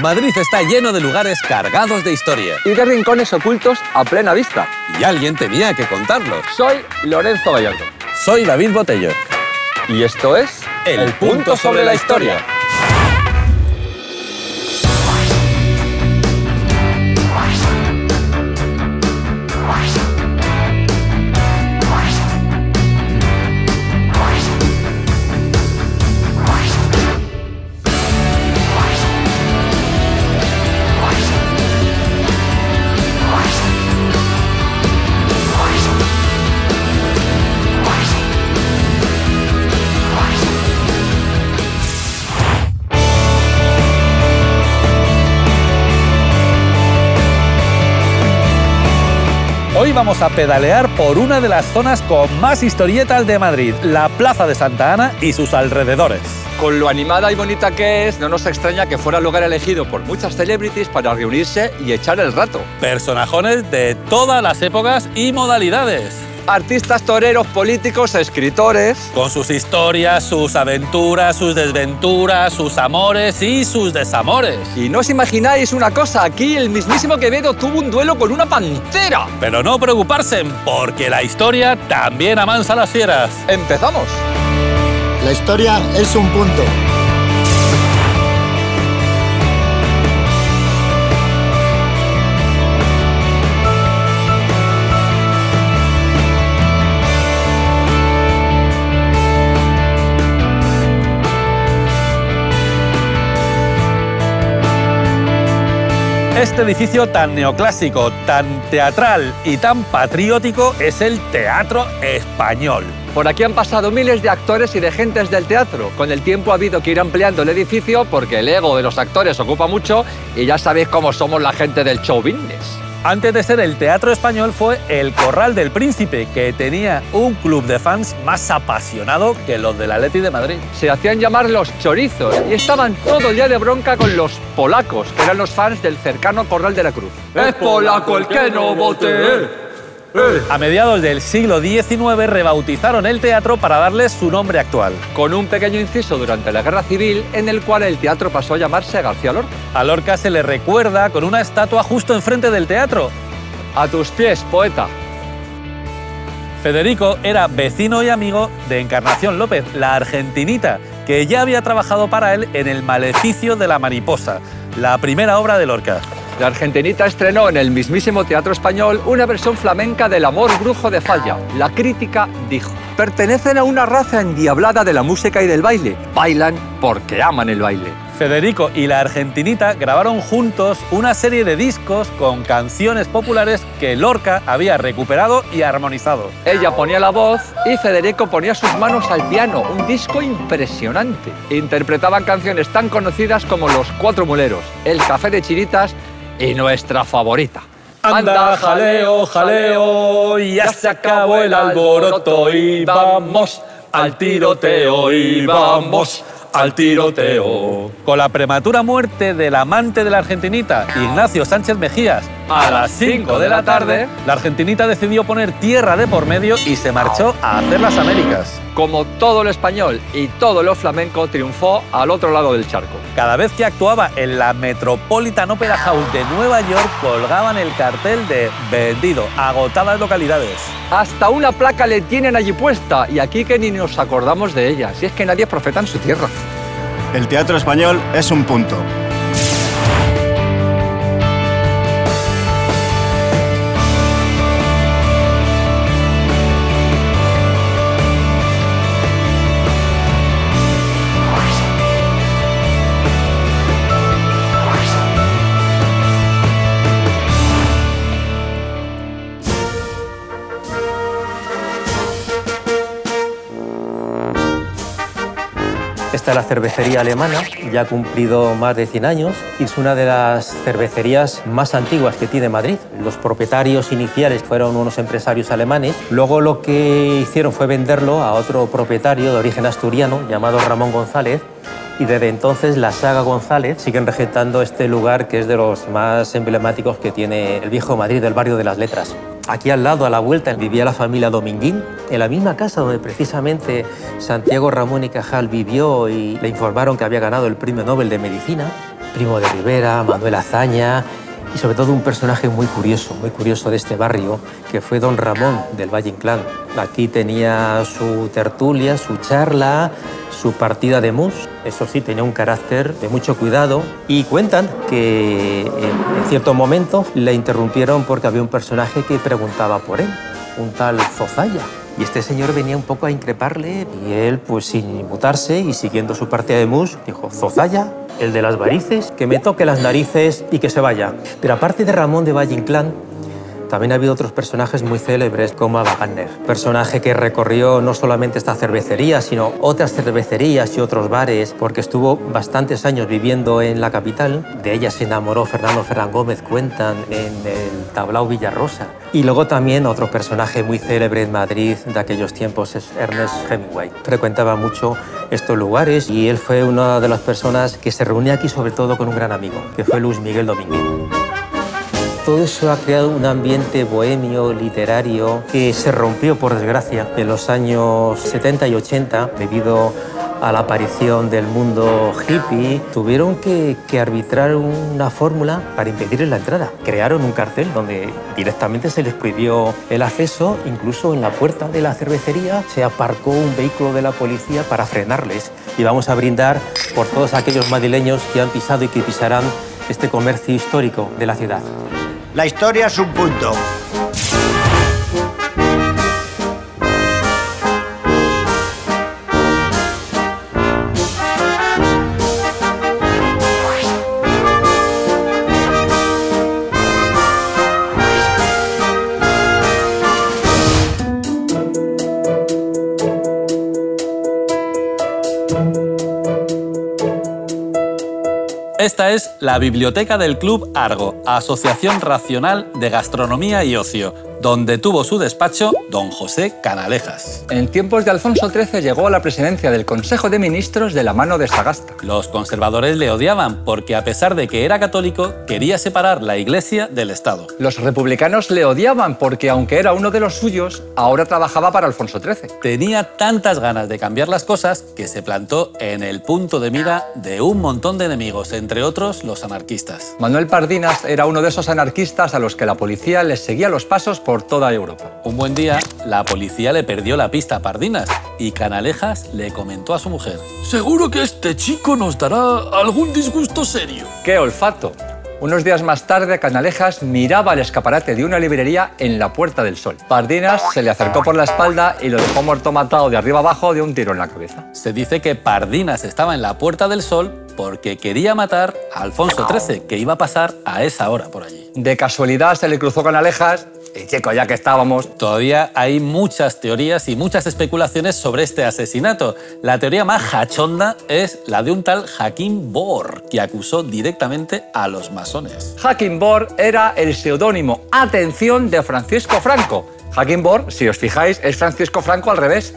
Madrid está lleno de lugares cargados de historia. Y de rincones ocultos a plena vista. Y alguien tenía que contarlo. Soy Lorenzo Gallardo. Soy David Botello. Y esto es... El, punto sobre la historia. Vamos a pedalear por una de las zonas con más historietas de Madrid, la Plaza de Santa Ana y sus alrededores. Con lo animada y bonita que es, no nos extraña que fuera el lugar elegido por muchas celebrities para reunirse y echar el rato. Personajones de todas las épocas y modalidades. Artistas toreros, políticos, escritores. Con sus historias, sus aventuras, sus desventuras, sus amores y sus desamores. Y no os imagináis una cosa, aquí el mismísimo Quevedo tuvo un duelo con una pantera. Pero no preocuparse, porque la historia también amansa las fieras. ¡Empezamos! La historia es un punto. Este edificio tan neoclásico, tan teatral y tan patriótico es el Teatro Español. Por aquí han pasado miles de actores y de gentes del teatro. Con el tiempo ha habido que ir ampliando el edificio porque el ego de los actores ocupa mucho y ya sabéis cómo somos la gente del show business. Antes de ser el Teatro Español fue el Corral del Príncipe, que tenía un club de fans más apasionado que los del Atleti de Madrid. Se hacían llamar los chorizos y estaban todo el día de bronca con los polacos, que eran los fans del cercano Corral de la Cruz. Es polaco el que no vote. A mediados del siglo XIX rebautizaron el teatro para darle su nombre actual. Con un pequeño inciso durante la Guerra Civil en el cual el teatro pasó a llamarse García Lorca. A Lorca se le recuerda con una estatua justo enfrente del teatro. A tus pies, poeta. Federico era vecino y amigo de Encarnación López, la argentinita, que ya había trabajado para él en El Maleficio de la Mariposa, la primera obra de Lorca. La argentinita estrenó en el mismísimo Teatro Español una versión flamenca del Amor Brujo de Falla. La crítica dijo, pertenecen a una raza endiablada de la música y del baile. Bailan porque aman el baile. Federico y la argentinita grabaron juntos una serie de discos con canciones populares que Lorca había recuperado y armonizado. Ella ponía la voz y Federico ponía sus manos al piano, un disco impresionante. Interpretaban canciones tan conocidas como Los Cuatro Muleros, El Café de Chiritas y nuestra favorita. Anda, jaleo, jaleo, ya se acabó el alboroto y vamos al tiroteo y vamos al tiroteo. Con la prematura muerte del amante de la argentinita, Ignacio Sánchez Mejías, a las 5 de la tarde, la argentinita decidió poner tierra de por medio y se marchó a hacer las Américas. Como todo lo español y todo lo flamenco triunfó al otro lado del charco. Cada vez que actuaba en la Metropolitan Opera House de Nueva York, colgaban el cartel de vendido, agotadas localidades. Hasta una placa le tienen allí puesta y aquí que ni nos acordamos de ella, si es que nadie es profeta en su tierra. El teatro español es un punto. Esta es la cervecería alemana, ya ha cumplido más de 100 años y es una de las cervecerías más antiguas que tiene Madrid. Los propietarios iniciales fueron unos empresarios alemanes, luego lo que hicieron fue venderlo a otro propietario de origen asturiano llamado Ramón González y desde entonces la saga González siguen regentando este lugar que es de los más emblemáticos que tiene el viejo Madrid del barrio de las Letras. Aquí al lado, a la vuelta, vivía la familia Dominguín, en la misma casa donde precisamente Santiago Ramón y Cajal vivió y le informaron que había ganado el Premio Nobel de Medicina. Primo de Rivera, Manuel Azaña y sobre todo un personaje muy curioso, muy curioso de este barrio, que fue don Ramón del Valle Inclán. Aquí tenía su tertulia, su charla, su partida de mus. Eso sí, tenía un carácter de mucho cuidado y cuentan que en cierto momento le interrumpieron porque había un personaje que preguntaba por él, un tal Zozaya. Y este señor venía un poco a increparle y él, pues sin inmutarse y siguiendo su partida de mus, dijo, Zozaya, el de las varices, que me toque las narices y que se vaya. Pero aparte de Ramón de Valle Inclán, también ha habido otros personajes muy célebres como Ava Gardner, personaje que recorrió no solamente esta cervecería, sino otras cervecerías y otros bares, porque estuvo bastantes años viviendo en la capital. De ella se enamoró Fernando Ferran Gómez, cuentan, en el Tablao Villarrosa. Y luego también otro personaje muy célebre en Madrid de aquellos tiempos es Ernest Hemingway. Frecuentaba mucho estos lugares y él fue una de las personas que se reunía aquí sobre todo con un gran amigo, que fue Luis Miguel Domínguez. Todo eso ha creado un ambiente bohemio, literario, que se rompió, por desgracia, en los años 70 y 80 debido a la aparición del mundo hippie, tuvieron que, arbitrar una fórmula para impedirles la entrada. Crearon un cartel donde directamente se les prohibió el acceso, incluso en la puerta de la cervecería se aparcó un vehículo de la policía para frenarles. Y vamos a brindar por todos aquellos madrileños que han pisado y que pisarán este comercio histórico de la ciudad. La historia es un punto. Esta es la biblioteca del Club Argo, Asociación Racional de Gastronomía y Ocio, donde tuvo su despacho don José Canalejas. En tiempos de Alfonso XIII llegó a la presidencia del Consejo de Ministros de la mano de Sagasta. Los conservadores le odiaban porque a pesar de que era católico, quería separar la Iglesia del Estado. Los republicanos le odiaban porque, aunque era uno de los suyos, ahora trabajaba para Alfonso XIII. Tenía tantas ganas de cambiar las cosas que se plantó en el punto de mira de un montón de enemigos, entre otros los anarquistas. Manuel Pardinas era uno de esos anarquistas a los que la policía les seguía los pasos por toda Europa. Un buen día, la policía le perdió la pista a Pardinas y Canalejas le comentó a su mujer. Seguro que este chico nos dará algún disgusto serio. ¡Qué olfato! Unos días más tarde, Canalejas miraba el escaparate de una librería en la Puerta del Sol. Pardinas se le acercó por la espalda y lo dejó muerto matado de arriba abajo de un tiro en la cabeza. Se dice que Pardinas estaba en la Puerta del Sol porque quería matar a Alfonso XIII, que iba a pasar a esa hora por allí. De casualidad se le cruzó Canalejas y, chico, ya que estábamos, Todavía hay muchas teorías y muchas especulaciones sobre este asesinato. La teoría más jachonda es la de un tal Hakim Bor, que acusó directamente a los masones. Hakim Bor era el seudónimo, atención, de Francisco Franco. Hakim Bor, si os fijáis, es Francisco Franco al revés.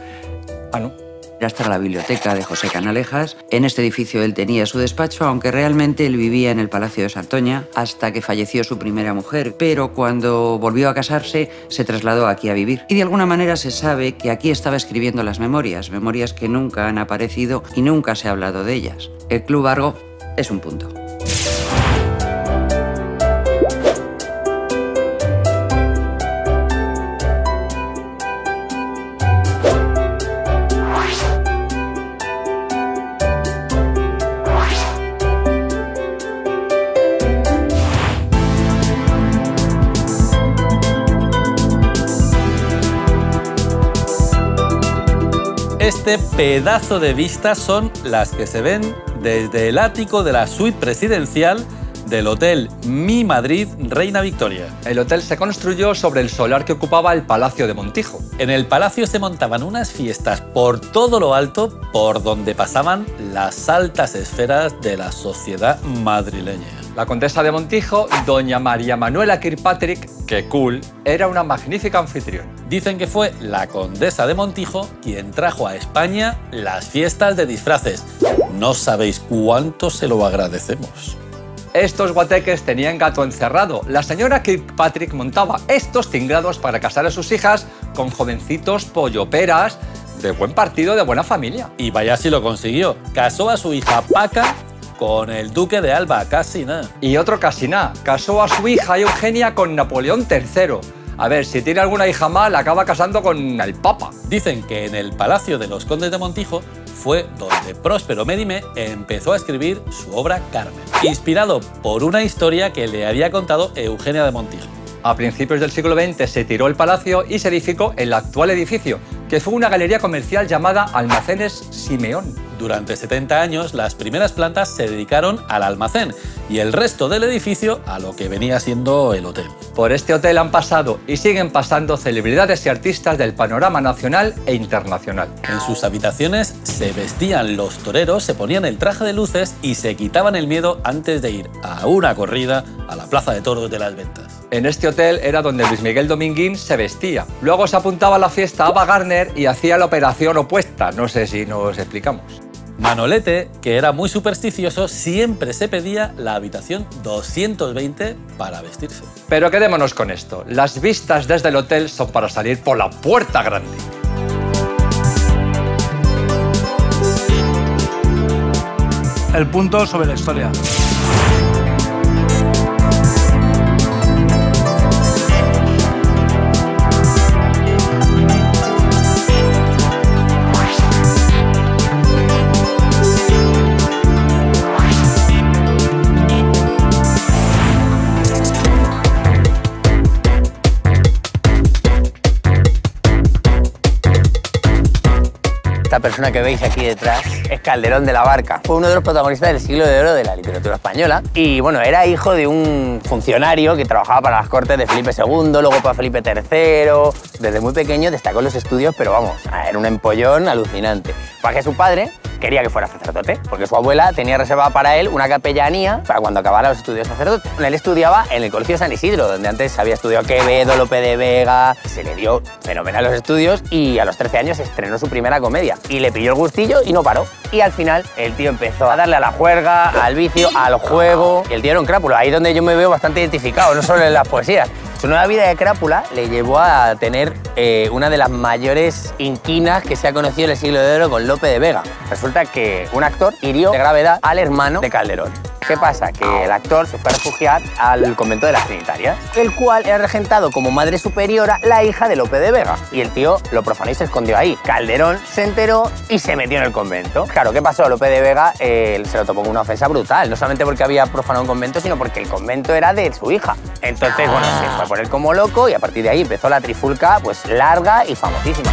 Ah, no. Hasta la biblioteca de José Canalejas. En este edificio él tenía su despacho, aunque realmente él vivía en el Palacio de Santoña hasta que falleció su primera mujer. Pero cuando volvió a casarse, se trasladó aquí a vivir. Y de alguna manera se sabe que aquí estaba escribiendo las memorias, memorias que nunca han aparecido y nunca se ha hablado de ellas. El Club Argo es un punto. Este pedazo de vistas son las que se ven desde el ático de la suite presidencial del Hotel Mi Madrid Reina Victoria. El hotel se construyó sobre el solar que ocupaba el Palacio de Montijo. En el palacio se montaban unas fiestas por todo lo alto por donde pasaban las altas esferas de la sociedad madrileña. La condesa de Montijo, doña María Manuela Kirkpatrick, que cool, era una magnífica anfitriona. Dicen que fue la condesa de Montijo quien trajo a España las fiestas de disfraces. No sabéis cuánto se lo agradecemos. Estos guateques tenían gato encerrado. La señora Kirkpatrick montaba estos tingrados para casar a sus hijas con jovencitos polloperas de buen partido, de buena familia. Y vaya si lo consiguió. Casó a su hija Paca con el duque de Alba, casi nada. Y otro casi nada. Casó a su hija Eugenia con Napoleón III. A ver, si tiene alguna hija mal, acaba casando con el Papa. Dicen que en el Palacio de los Condes de Montijo fue donde Próspero Médime empezó a escribir su obra Carmen, inspirado por una historia que le había contado Eugenia de Montijo. A principios del siglo XX se tiró el palacio y se edificó el actual edificio, que fue una galería comercial llamada Almacenes Simeón. Durante 70 años, las primeras plantas se dedicaron al almacén y el resto del edificio a lo que venía siendo el hotel. Por este hotel han pasado y siguen pasando celebridades y artistas del panorama nacional e internacional. En sus habitaciones se vestían los toreros, se ponían el traje de luces y se quitaban el miedo antes de ir a una corrida a la Plaza de Toros de las Ventas. En este hotel era donde Luis Miguel Dominguín se vestía. Luego se apuntaba a la fiesta Ava Gardner y hacía la operación opuesta. No sé si nos explicamos. Manolete, que era muy supersticioso, siempre se pedía la habitación 220 para vestirse. Pero quedémonos con esto. Las vistas desde el hotel son para salir por la puerta grande. El punto sobre la historia. Persona que veis aquí detrás es Calderón de la Barca. Fue uno de los protagonistas del siglo de oro de la literatura española. Y bueno, era hijo de un funcionario que trabajaba para las cortes de Felipe II, luego para Felipe III. Desde muy pequeño destacó en los estudios, pero vamos, era un empollón alucinante. Para que su padre quería que fuera sacerdote, porque su abuela tenía reservada para él una capellanía para cuando acabara los estudios sacerdote. Él estudiaba en el Colegio San Isidro, donde antes había estudiado Quevedo, Lope de Vega, se le dio fenomenal los estudios y a los 13 años estrenó su primera comedia. Y le pilló el gustillo y no paró. Y al final el tío empezó a darle a la juerga, al vicio, al juego. Y el tío era un crápulo, ahí donde yo me veo bastante identificado, no solo en las poesías. Su nueva vida de crápula le llevó a tener eh, una de las mayores inquinas que se ha conocido en el siglo de oro con Lope de Vega. Resulta que un actor hirió de gravedad al hermano de Calderón. ¿Qué pasa? Que el actor se fue a refugiar al convento de las Trinitarias, el cual era regentado como madre superiora la hija de Lope de Vega. Y el tío lo profanó y se escondió ahí. Calderón se enteró y se metió en el convento. Claro, ¿qué pasó? Lope de Vega eh, se lo tomó como una ofensa brutal, no solamente porque había profanado un convento, sino porque el convento era de su hija. Entonces, bueno, se fue a poner como loco y a partir de ahí empezó la trifulca pues larga y famosísima.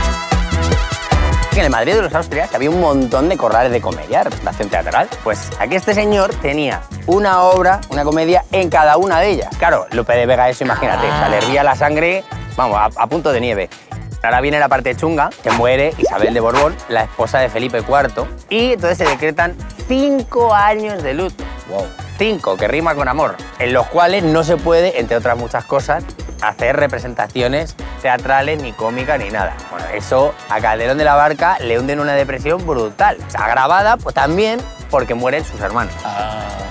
En el Madrid de los Austrias había un montón de corrales de comedia, representación teatral. Pues aquí este señor tenía una obra, una comedia en cada una de ellas. Claro, Lope de Vega eso, imagínate, o sea, le hervía la sangre, vamos, a, a punto de nieve. Ahora viene la parte chunga, que muere Isabel de Borbón, la esposa de Felipe IV, y entonces se decretan cinco años de luto. Wow. Cinco, que rima con amor, en los cuales no se puede, entre otras muchas cosas, hacer representaciones teatrales, ni cómicas, ni nada. Bueno, eso a Calderón de la Barca le hunde en una depresión brutal. Agravada, pues también porque mueren sus hermanos.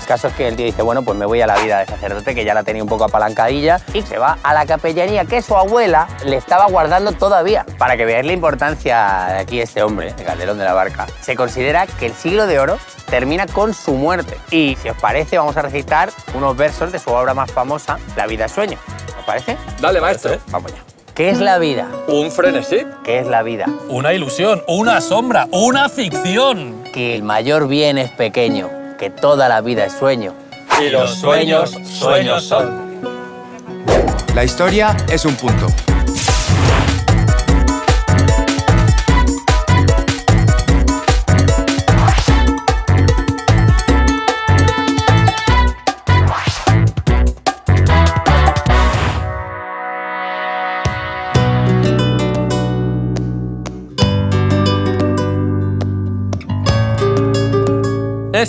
El caso es que el tío dice, bueno, pues me voy a la vida de sacerdote, que ya la tenía un poco apalancadilla, y se va a la capellanía que su abuela le estaba guardando todavía. Para que veáis la importancia de aquí este hombre, de Calderón de la Barca. Se considera que el siglo de oro termina con su muerte. Y si os parece, vamos a recitar unos versos de su obra más famosa, La vida es sueño. ¿Os parece? Dale, maestro. Vamos ya. ¿Qué es la vida? Un frenesí. ¿Qué es la vida? Una ilusión, una sombra, una ficción. Que el mayor bien es pequeño, que toda la vida es sueño. Y los sueños, sueños son. La historia es un punto.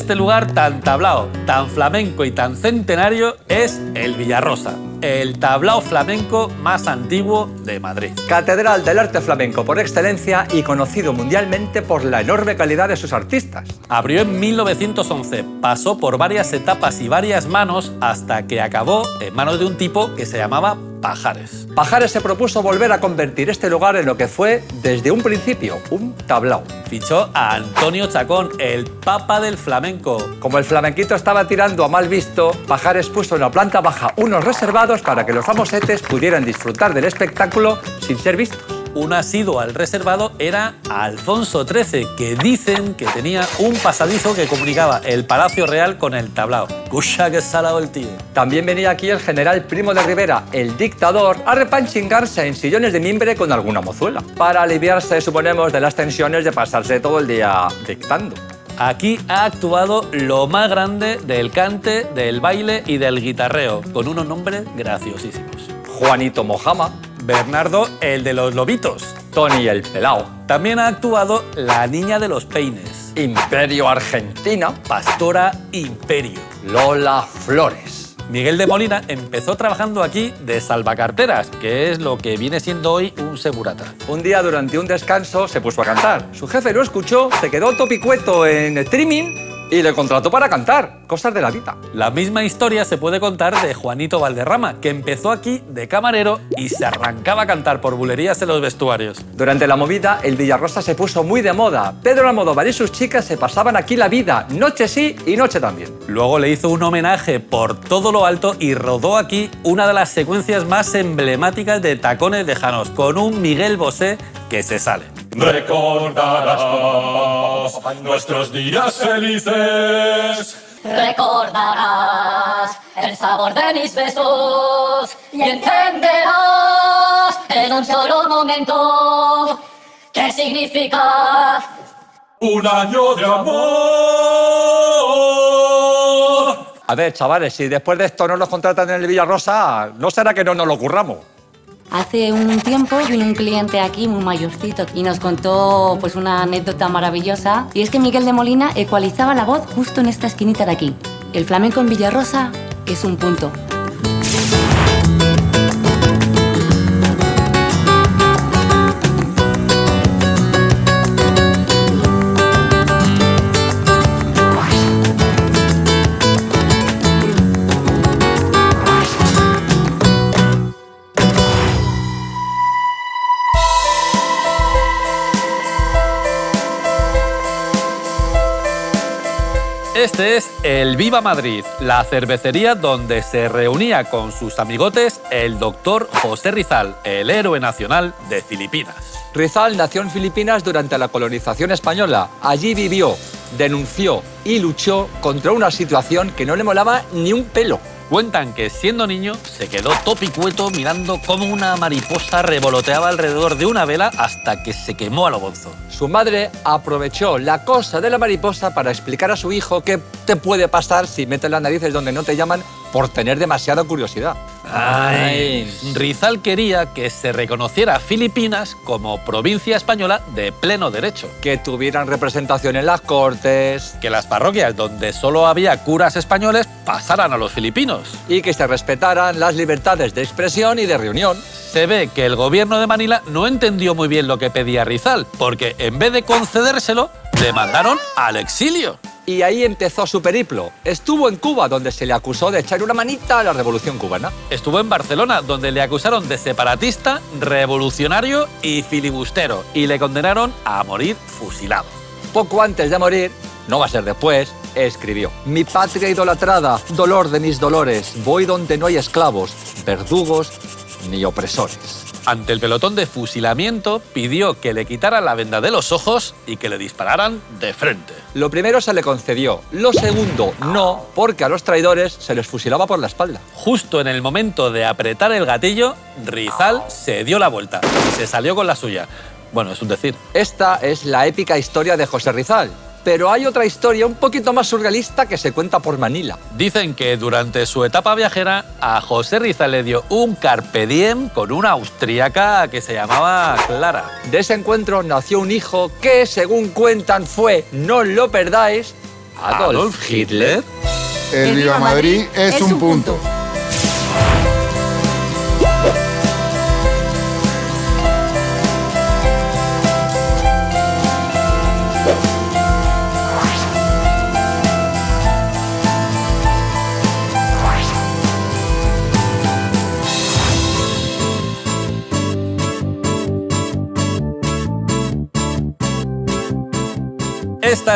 Este lugar tan tablao, tan flamenco y tan centenario es el Villarrosa, el tablao flamenco más antiguo de Madrid. Catedral del arte flamenco por excelencia y conocido mundialmente por la enorme calidad de sus artistas. Abrió en 1911, pasó por varias etapas y varias manos hasta que acabó en manos de un tipo que se llamaba Pajares. Pajares se propuso volver a convertir este lugar en lo que fue desde un principio, un tablao. Fichó a Antonio Chacón, el papa del flamenco. Como el flamenquito estaba tirando a mal visto, Pajares puso en la planta baja unos reservados para que los famosetes pudieran disfrutar del espectáculo sin ser vistos. Un asiduo al reservado era Alfonso XIII, que dicen que tenía un pasadizo que comunicaba el Palacio Real con el tablao. Cucha que salado el tío. También venía aquí el general Primo de Rivera, el dictador, a repanchingarse en sillones de mimbre con alguna mozuela, para aliviarse, suponemos, de las tensiones de pasarse todo el día dictando. Aquí ha actuado lo más grande del cante, del baile y del guitarreo, con unos nombres graciosísimos. Juanito Mojama, Bernardo, el de los lobitos. Tony el Pelao, También ha actuado la niña de los peines, Imperio Argentina, Pastora Imperio. Lola Flores. Miguel de Molina empezó trabajando aquí de salvacarteras, que es lo que viene siendo hoy un segurata. Un día durante un descanso se puso a cantar. Su jefe lo escuchó, se quedó topicueto en streaming y le contrató para cantar. Cosas de la vida. La misma historia se puede contar de Juanito Valderrama, que empezó aquí de camarero y se arrancaba a cantar por bulerías en los vestuarios. Durante la movida, el Villarrosa se puso muy de moda. Pedro Almodóvar y sus chicas se pasaban aquí la vida, noche sí y noche también. Luego le hizo un homenaje por todo lo alto y rodó aquí una de las secuencias más emblemáticas de Tacones de Janos, con un Miguel Bosé que se sale. Recordarás nuestros días felices. Recordarás el sabor de mis besos y entenderás en un solo momento qué significa Un año de amor. A ver, chavales, si después de esto no nos contratan en el Villarrosa, ¿no será que no nos lo curramos? Hace un tiempo vino un cliente aquí muy mayorcito y nos contó pues una anécdota maravillosa y es que Miguel de Molina ecualizaba la voz justo en esta esquinita de aquí. El flamenco en Villarrosa es un punto. Es el Viva Madrid, la cervecería donde se reunía con sus amigotes el doctor José Rizal, el héroe nacional de Filipinas. Rizal nació en Filipinas durante la colonización española. Allí vivió, denunció y luchó contra una situación que no le molaba ni un pelo. Cuentan que siendo niño se quedó topicueto mirando cómo una mariposa revoloteaba alrededor de una vela hasta que se quemó a lo bonzo. Su madre aprovechó la cosa de la mariposa para explicar a su hijo qué te puede pasar si metes las narices donde no te llaman por tener demasiada curiosidad. Ay, Rizal quería que se reconociera a Filipinas como provincia española de pleno derecho. Que tuvieran representación en las cortes. Que las parroquias donde solo había curas españoles pasaran a los filipinos. Y que se respetaran las libertades de expresión y de reunión. Se ve que el gobierno de Manila no entendió muy bien lo que pedía Rizal, porque en vez de concedérselo, le mandaron al exilio. Y ahí empezó su periplo. Estuvo en Cuba, donde se le acusó de echar una manita a la revolución cubana. Estuvo en Barcelona, donde le acusaron de separatista, revolucionario y filibustero, y le condenaron a morir fusilado. Poco antes de morir, no va a ser después, escribió: Mi patria idolatrada, dolor de mis dolores, voy donde no hay esclavos, verdugos ni opresores. Ante el pelotón de fusilamiento, pidió que le quitaran la venda de los ojos y que le dispararan de frente. Lo primero se le concedió, lo segundo no, porque a los traidores se les fusilaba por la espalda. Justo en el momento de apretar el gatillo, Rizal se dio la vuelta y se salió con la suya. Bueno, es un decir. Esta es la épica historia de José Rizal. Pero hay otra historia un poquito más surrealista que se cuenta por Manila. Dicen que durante su etapa viajera a José Rizal le dio un carpe diem con una austríaca que se llamaba Clara. De ese encuentro nació un hijo que, según cuentan, fue, no lo perdáis, Adolf, Hitler. El Viva Madrid es un punto.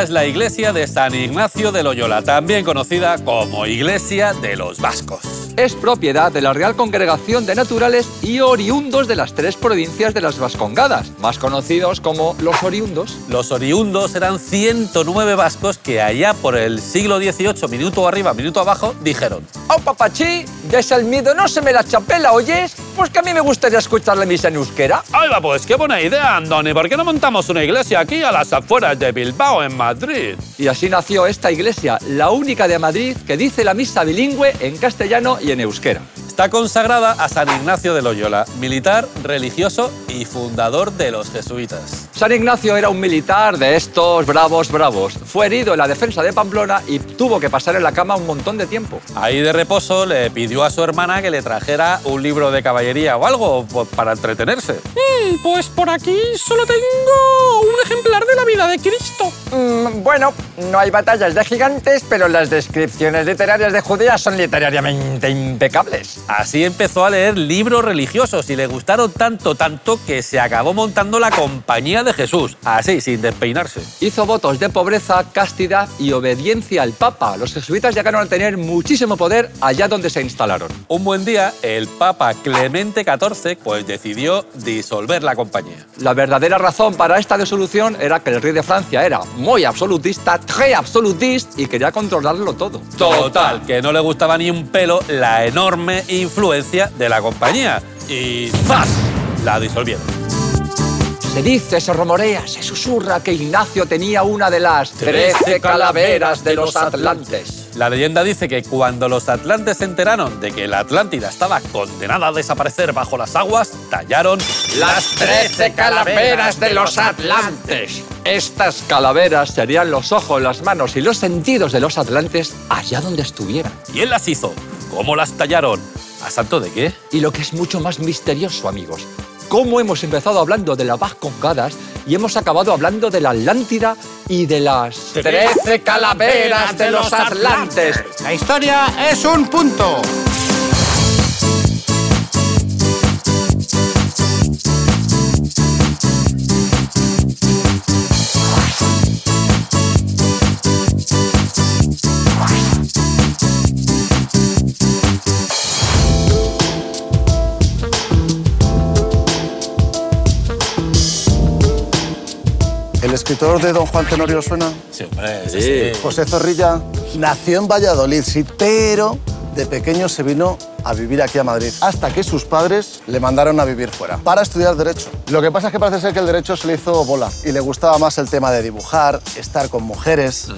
Es la iglesia de San Ignacio de Loyola, también conocida como Iglesia de los Vascos. Es propiedad de la Real Congregación de Naturales y oriundos de las tres provincias de las Vascongadas, más conocidos como los oriundos. Los oriundos eran 109 vascos que allá por el siglo XVIII, minuto arriba, minuto abajo, dijeron ¡Oh, papachí! Des el miedo no se me la chapela, ¿oyes? Pues que a mí me gustaría escuchar la misa en euskera. ¡Ay, va, pues qué buena idea, Andoni! ¿Por qué no montamos una iglesia aquí a las afueras de Bilbao, en Madrid? Y así nació esta iglesia, la única de Madrid que dice la misa bilingüe en castellano y en euskera. Está consagrada a San Ignacio de Loyola, militar, religioso y fundador de los jesuitas. San Ignacio era un militar de estos bravos bravos. Fue herido en la defensa de Pamplona y tuvo que pasar en la cama un montón de tiempo. Ahí de reposo le pidió a su hermana que le trajera un libro de caballería o algo para entretenerse. Mm, pues por aquí solo tengo un ejemplar de la vida de Cristo. Mm, bueno, no hay batallas de gigantes, pero las descripciones literarias de Judea son literariamente impecables. Así empezó a leer libros religiosos y le gustaron tanto, tanto que se acabó montando la Compañía de Jesús, así, sin despeinarse. Hizo votos de pobreza, castidad y obediencia al Papa. Los jesuitas llegaron a tener muchísimo poder allá donde se instalaron. Un buen día, el Papa Clemente XIV pues, decidió disolver la compañía. La verdadera razón para esta disolución era que el rey de Francia era muy absolutista, très absolutista y quería controlarlo todo. Total, que no le gustaba ni un pelo la enorme influencia de la compañía. Y ¡zas! La disolvieron. Se dice, se rumorea, se susurra que Ignacio tenía una de las trece calaveras de los Atlantes. La leyenda dice que cuando los atlantes se enteraron de que la Atlántida estaba condenada a desaparecer bajo las aguas, tallaron las trece calaveras de los Atlantes. Estas calaveras serían los ojos, las manos y los sentidos de los atlantes allá donde estuvieran. ¿Quién las hizo? ¿Cómo las tallaron? ¿A santo de qué? Y lo que es mucho más misterioso, amigos, cómo hemos empezado hablando de las Vascongadas y hemos acabado hablando de la Atlántida y de las trece calaveras de los Atlantes. La historia es un punto. Escritor de Don Juan Tenorio suena? Sí, hombre, sí. José Zorrilla nació en Valladolid, sí, pero de pequeño se vino a vivir aquí a Madrid, hasta que sus padres le mandaron a vivir fuera para estudiar Derecho. Lo que pasa es que parece ser que el Derecho se le hizo bola y le gustaba más el tema de dibujar, estar con mujeres,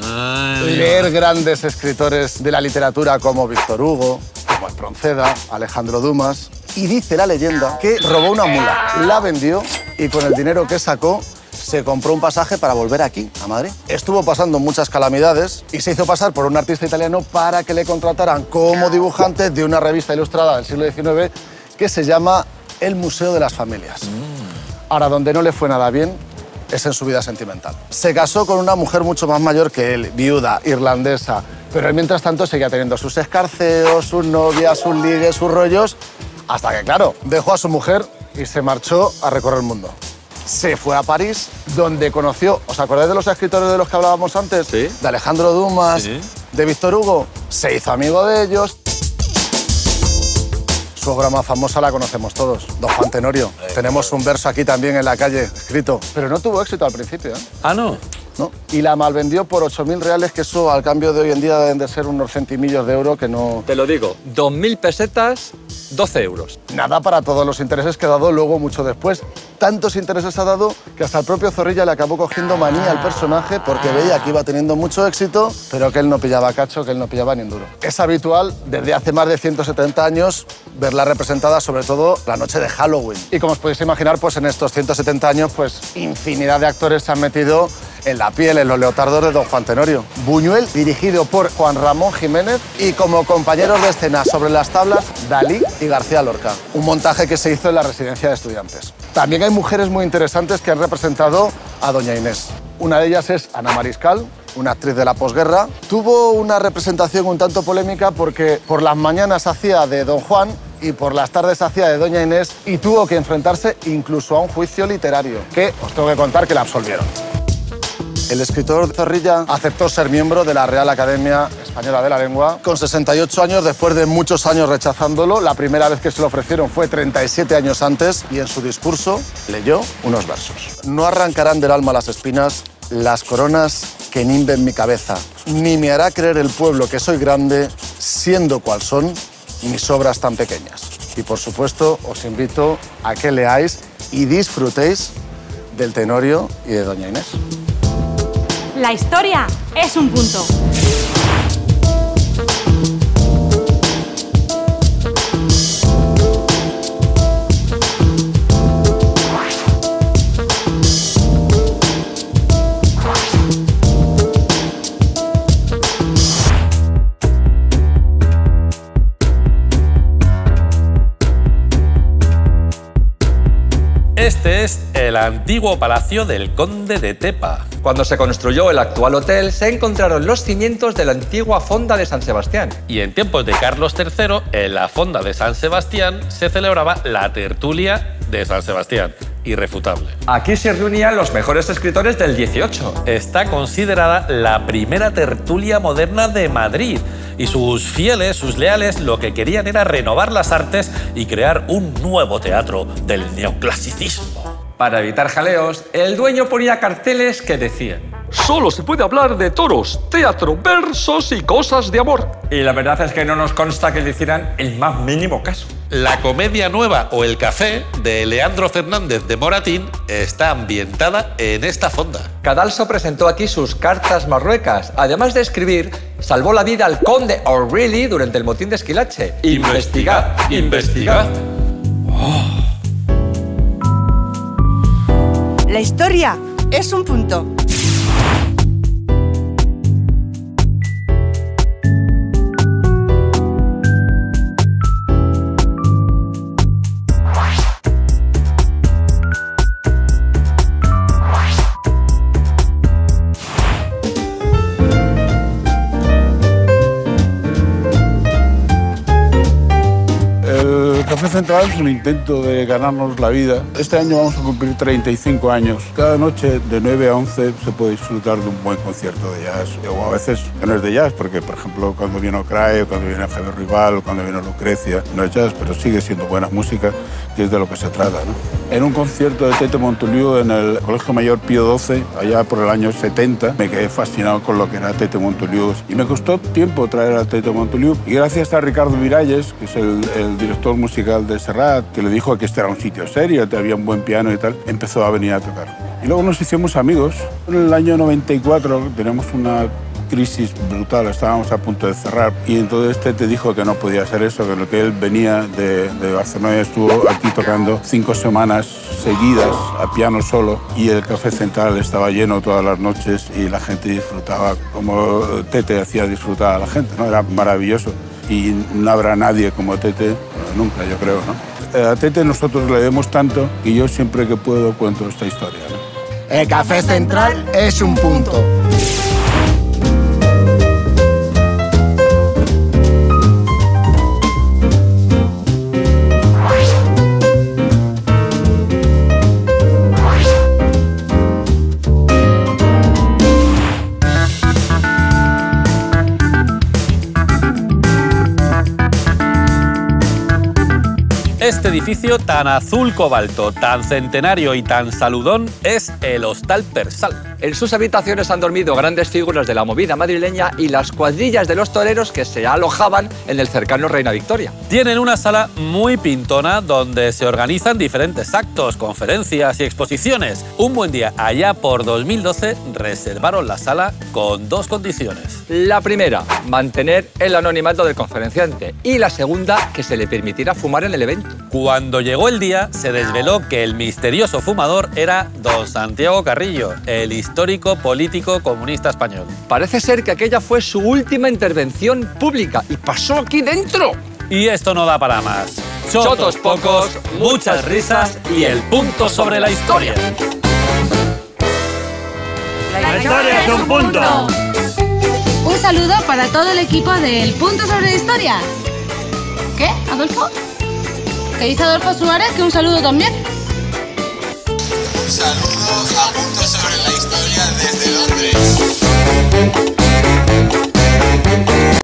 leer grandes escritores de la literatura como Víctor Hugo, como Espronceda, Alejandro Dumas. Y dice la leyenda que robó una mula, la vendió y con el dinero que sacó se compró un pasaje para volver aquí, a Madrid. Estuvo pasando muchas calamidades y se hizo pasar por un artista italiano para que le contrataran como dibujante de una revista ilustrada del siglo XIX que se llama El Museo de las Familias. Ahora, donde no le fue nada bien es en su vida sentimental. Se casó con una mujer mucho más mayor que él, viuda, irlandesa, pero él mientras tanto seguía teniendo sus escarceos, sus novias, sus ligues, sus rollos, hasta que, claro, dejó a su mujer y se marchó a recorrer el mundo se fue a París, donde conoció, ¿os acordáis de los escritores de los que hablábamos antes? Sí. De Alejandro Dumas, Sí. de Víctor Hugo. Se hizo amigo de ellos. Su obra más famosa la conocemos todos, Don Juan Tenorio. Tenemos un verso aquí también en la calle escrito, pero no tuvo éxito al principio. ¿eh? Ah, no. ¿No? Y la malvendió por 8.000 reales, que eso al cambio de hoy en día deben de ser unos centimillos de euro que no... Te lo digo, 2.000 pesetas, 12 euros. Nada para todos los intereses que ha dado luego mucho después. Tantos intereses ha dado que hasta el propio Zorrilla le acabó cogiendo manía al personaje porque veía que iba teniendo mucho éxito, pero que él no pillaba cacho, que él no pillaba ni un duro. Es habitual desde hace más de 170 años verla representada sobre todo la noche de Halloween. Y como os podéis imaginar, pues en estos 170 años, pues infinidad de actores se han metido en la piel, en los leotardos de Don Juan Tenorio. Buñuel, dirigido por Juan Ramón Jiménez, y como compañeros de escena sobre las tablas, Dalí y García Lorca. Un montaje que se hizo en la residencia de estudiantes. También hay mujeres muy interesantes que han representado a Doña Inés. Una de ellas es Ana Mariscal, una actriz de la posguerra. Tuvo una representación un tanto polémica porque por las mañanas hacía de Don Juan y por las tardes hacía de Doña Inés y tuvo que enfrentarse incluso a un juicio literario, que os tengo que contar que la absolvieron. El escritor Zorrilla aceptó ser miembro de la Real Academia Española de la Lengua con 68 años, después de muchos años rechazándolo. La primera vez que se lo ofrecieron fue 37 años antes y en su discurso leyó unos versos. No arrancarán del alma las espinas, las coronas que nimben mi cabeza, ni me hará creer el pueblo que soy grande, siendo cual son mis obras tan pequeñas. Y por supuesto, os invito a que leáis y disfrutéis del Tenorio y de Doña Inés. La historia es un punto. Antiguo palacio del conde de Tepa. Cuando se construyó el actual hotel, se encontraron los cimientos de la antigua fonda de San Sebastián. Y en tiempos de Carlos III, en la fonda de San Sebastián se celebraba la tertulia de San Sebastián. Irrefutable. Aquí se reunían los mejores escritores del 18. Está considerada la primera tertulia moderna de Madrid. Y sus fieles, sus leales, lo que querían era renovar las artes y crear un nuevo teatro del neoclasicismo. Para evitar jaleos, el dueño ponía carteles que decían Solo se puede hablar de toros, teatro, versos y cosas de amor. Y la verdad es que no nos consta que le hicieran el más mínimo caso. La comedia nueva o El café de Leandro Fernández de Moratín está ambientada en esta fonda. Cadalso presentó aquí sus cartas marruecas. Además de escribir, salvó la vida al conde O'Reilly durante el motín de Esquilache. Investigad, investigad. La historia es un punto. Central es un intento de ganarnos la vida. Este año vamos a cumplir 35 años. Cada noche de 9 a 11 se puede disfrutar de un buen concierto de jazz. O a veces no es de jazz, porque por ejemplo cuando viene Ocrae, o cuando viene Javier Rival, o cuando viene Lucrecia, no es jazz, pero sigue siendo buena música, que es de lo que se trata. ¿no? En un concierto de Tete Montoliu en el Colegio Mayor Pío XII, allá por el año 70, me quedé fascinado con lo que era Tete Montoliu. Y me costó tiempo traer a Tete Montoliu. Y gracias a Ricardo Miralles, que es el, el director musical de Serrat, que le dijo que este era un sitio serio, que había un buen piano y tal, empezó a venir a tocar. Y luego nos hicimos amigos. En el año 94 tenemos una crisis brutal, estábamos a punto de cerrar y entonces este te dijo que no podía hacer eso, que lo que él venía de, de Barcelona y estuvo aquí tocando cinco semanas seguidas a piano solo y el Café Central estaba lleno todas las noches y la gente disfrutaba como Tete hacía disfrutar a la gente, ¿no? Era maravilloso y no habrá nadie como Tete, nunca yo creo, ¿no? Eh, A Tete nosotros le demos tanto que yo siempre que puedo cuento esta historia. ¿no? El Café Central es un punto. Este edificio tan azul cobalto, tan centenario y tan saludón es el Hostal Persal. En sus habitaciones han dormido grandes figuras de la movida madrileña y las cuadrillas de los toreros que se alojaban en el cercano Reina Victoria. Tienen una sala muy pintona donde se organizan diferentes actos, conferencias y exposiciones. Un buen día, allá por 2012, reservaron la sala con dos condiciones. La primera, mantener el anonimato del conferenciante. Y la segunda, que se le permitiera fumar en el evento. Cuando llegó el día, se desveló que el misterioso fumador era don Santiago Carrillo, el histórico político comunista español. Parece ser que aquella fue su última intervención pública y pasó aquí dentro. Y esto no da para más. Chotos pocos, muchas risas y el punto sobre la historia. La historia es un punto. Un saludo para todo el equipo del Punto sobre la Historia. ¿Qué, Adolfo? ¿Qué dice Adolfo Suárez? Que un saludo también. Un saludo a punto sobre la historia desde Londres.